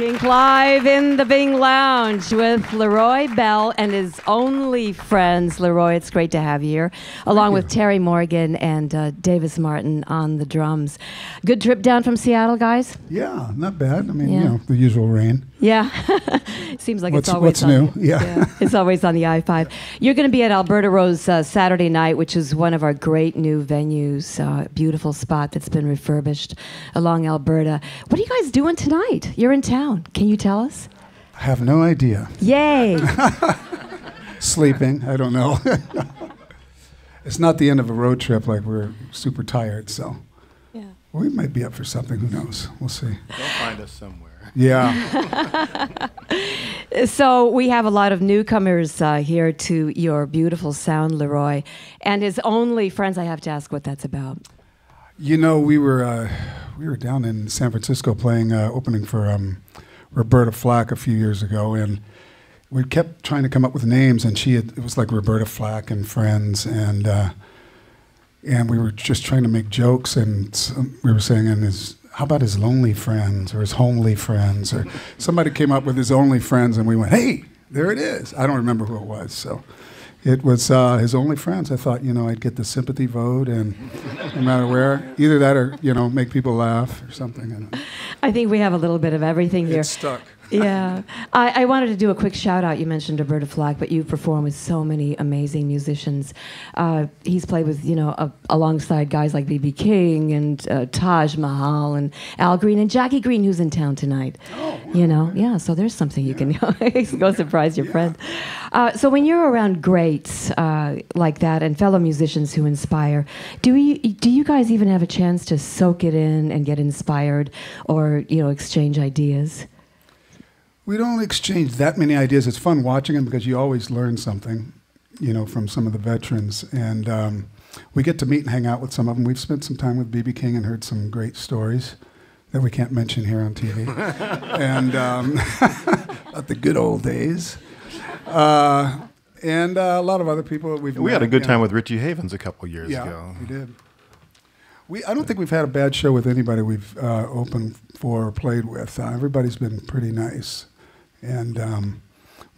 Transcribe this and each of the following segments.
Kink Live in the Bing Lounge with LeRoy Bell and his only friends. LeRoy, it's great to have you here, along with Terry Morgan and uh, Davis Martin on the drums. Good trip down from Seattle, guys? Yeah, not bad. I mean, Yeah. you know, the usual rain. Yeah. Seems like What's- it's always what's on, new? Yeah. it's always on the I-5. You're going to be at Alberta Rose uh, Saturday night, which is one of our great new venues. Uh, beautiful spot that's been refurbished along Alberta. What are you guys doing tonight? You're in town. Can you tell us? I have no idea. Yay! Sleeping, I don't know. it's not the end of a road trip like we're super tired, so yeah. we might be up for something. Who knows? We'll see. They'll find us somewhere. Yeah. So we have a lot of newcomers uh, here to your beautiful sound, LeRoy, and his only friends. I have to ask what that's about. you know, we were uh, we were down in San Francisco playing uh, opening for um, Roberta Flack a few years ago, and we kept trying to come up with names, and she had, it was like Roberta Flack and friends, and uh, and we were just trying to make jokes, and some, we were saying, and his how about his lonely friends or his homely friends or somebody came up with his only friends, and we went, hey, there it is. I don't remember who it was, so. It was uh, his only friends. I thought, you know, I'd get the sympathy vote, and no matter where, either that or you know, make people laugh or something. I don't know. I think we have a little bit of everything here. It stuck. yeah. I, I wanted to do a quick shout out. You mentioned Roberta Flack, but you've performed with so many amazing musicians. Uh, he's played with, you know, a, alongside guys like B.B. King and uh, Taj Mahal and Al Green and Jackie Greene, who's in town tonight. You know, yeah, so there's something you can go surprise your friend. Uh, so when you're around greats uh, like that and fellow musicians who inspire, do you do you guys even have a chance to soak it in and get inspired, or you know, exchange ideas? We don't exchange that many ideas. It's fun watching them because you always learn something, you know, from some of the veterans. And um, we get to meet and hang out with some of them. We've spent some time with BB King and heard some great stories that we can't mention here on TV. and um, about the good old days. Uh, and uh, a lot of other people that we've We had a good time with Richie Havens a couple years yeah, ago. we did. We, I don't think we've had a bad show with anybody we've uh, opened for or played with. Uh, everybody's been pretty nice, and um,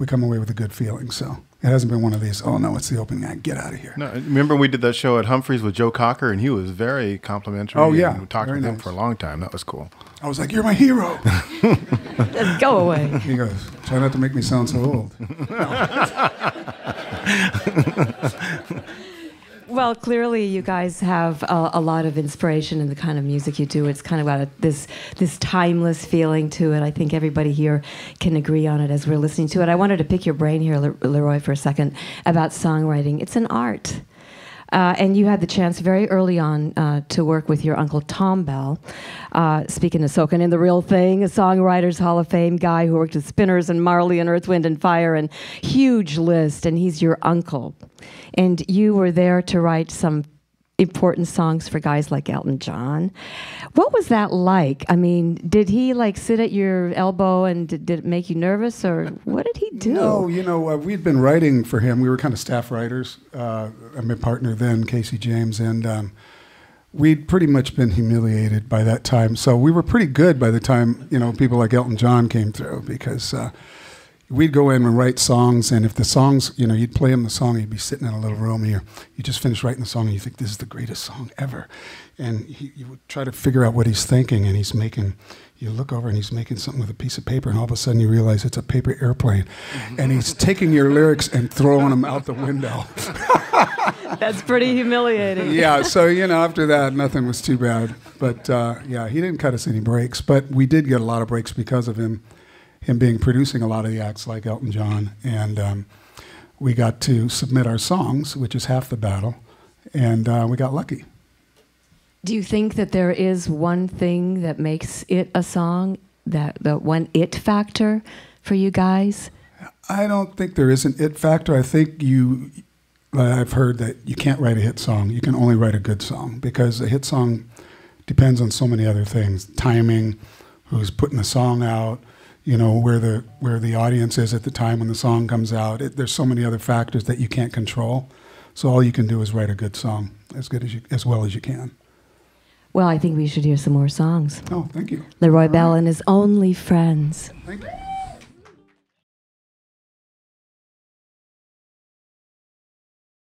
we come away with a good feeling. So it hasn't been one of these. Oh no, it's the opening act. Get out of here. No, remember we did that show at Humphreys with Joe Cocker, and he was very complimentary. Oh, yeah. we talked Very with him nice. for a long time. That was cool. I was like, "You're my hero." Just go away. he goes, "Try not to make me sound so old." Well, clearly, you guys have a, a lot of inspiration in the kind of music you do. It's kind of got a, this this timeless feeling to it. I think everybody here can agree on it as we're listening to it. I wanted to pick your brain here, LeRoy, for a second about songwriting. It's an art. Uh, and you had the chance very early on uh, to work with your uncle Thom Bell. Uh, speaking of soaking in the real thing, a Songwriters Hall of Fame guy who worked with Spinners and Marley and Earth, Wind and Fire, and huge list. And he's your uncle. And you were there to write some important songs for guys like Elton John. What was that like? I mean, did he like sit at your elbow and did, did it make you nervous, or what did he do? No, you know, uh, we'd been writing for him. We were kind of staff writers. Uh, my partner then, Casey James, and um, we'd pretty much been humiliated by that time. So we were pretty good by the time you know people like Elton John came through because. Uh, We'd go in and write songs, and if the songs, you know, you'd play him the song, you'd be sitting in a little room, here. you you just finished writing the song, and you think this is the greatest song ever, and he, you would try to figure out what he's thinking, and he's making. You look over, and he's making something with a piece of paper, and all of a sudden you realize it's a paper airplane, and he's taking your lyrics and throwing them out the window. That's pretty humiliating. yeah, so you know, after that, nothing was too bad. But uh, yeah, he didn't cut us any breaks, but we did get a lot of breaks because of him, him being producing a lot of the acts like Elton John, and um, we got to submit our songs, which is half the battle, and uh, we got lucky. Do you think that there is one thing that makes it a song, that the one it factor for you guys? I don't think there is an it factor. I think you, I've heard that you can't write a hit song. You can only write a good song because a hit song depends on so many other things: timing, who's putting the song out, you know, where the where the audience is at the time when the song comes out. It, there's so many other factors that you can't control. So all you can do is write a good song as good as you, as well as you can. Well, I think we should hear some more songs. Oh, thank you. LeRoy Bell and his Only Friends. Thank you.